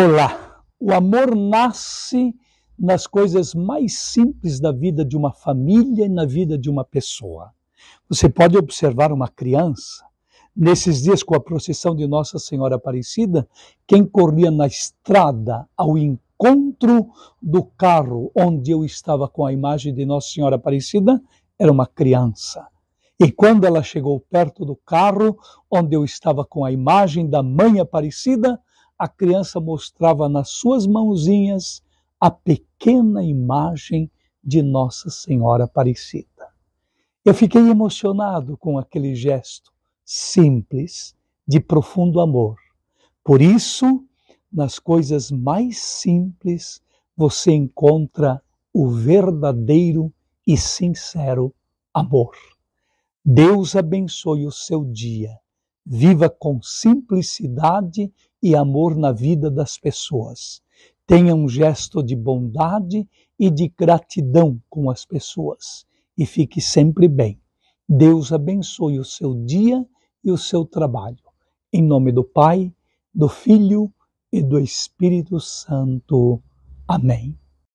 Olá! O amor nasce nas coisas mais simples da vida de uma família e na vida de uma pessoa. Você pode observar uma criança. Nesses dias, com a procissão de Nossa Senhora Aparecida, quem corria na estrada ao encontro do carro onde eu estava com a imagem de Nossa Senhora Aparecida era uma criança. E quando ela chegou perto do carro onde eu estava com a imagem da Mãe Aparecida, a criança mostrava nas suas mãozinhas a pequena imagem de Nossa Senhora Aparecida. Eu fiquei emocionado com aquele gesto simples, de profundo amor. Por isso, nas coisas mais simples, você encontra o verdadeiro e sincero amor. Deus abençoe o seu dia. Viva com simplicidade e amor na vida das pessoas. Tenha um gesto de bondade e de gratidão com as pessoas e fique sempre bem. Deus abençoe o seu dia e o seu trabalho. Em nome do Pai, do Filho e do Espírito Santo. Amém.